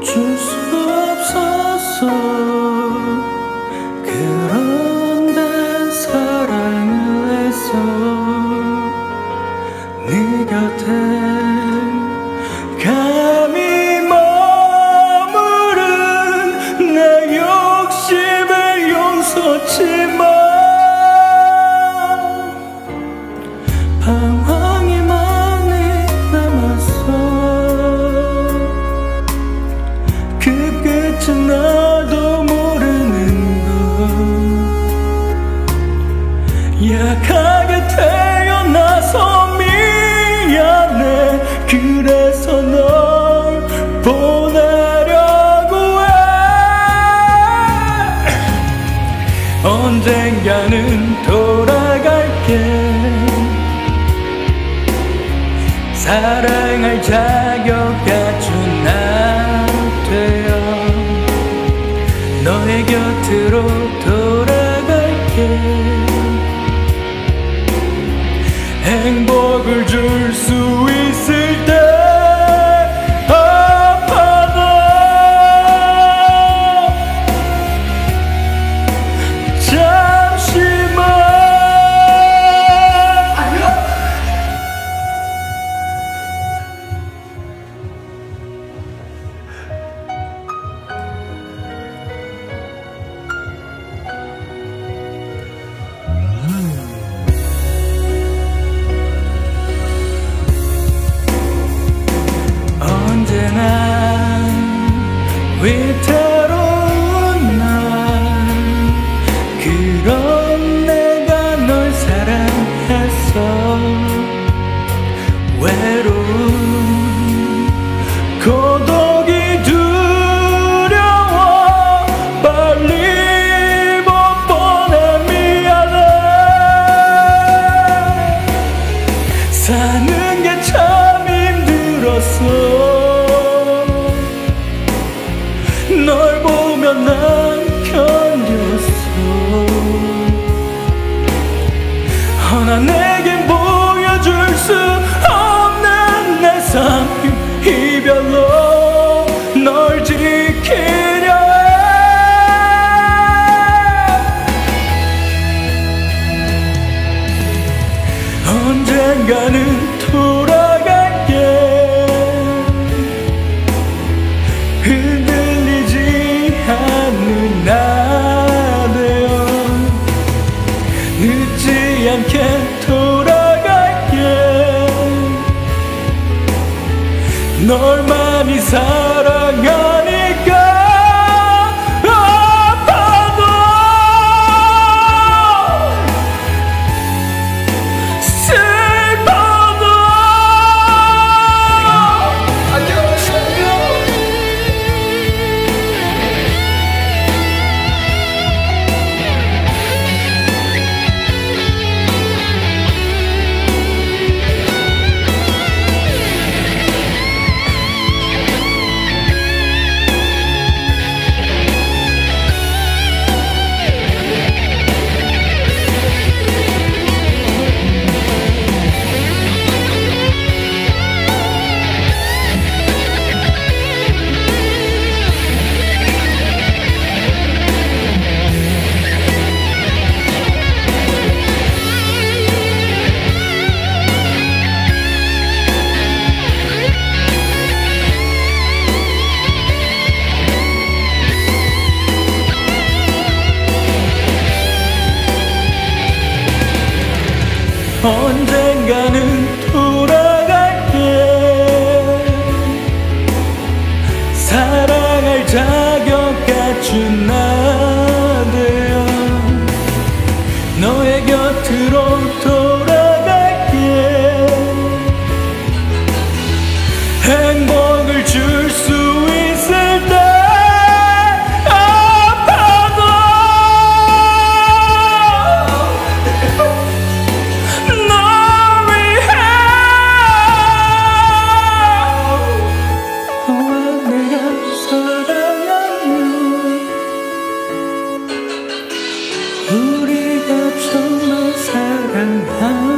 줄 수 없었어. 언젠가는 돌아갈게. 사랑을 잘 널 보면 난 견렸어 허나 내겐 보여줄 수 없는 내 삶 이별로 널 많이 사랑해. 언젠가는 돌아갈게. 사랑할 자 hand.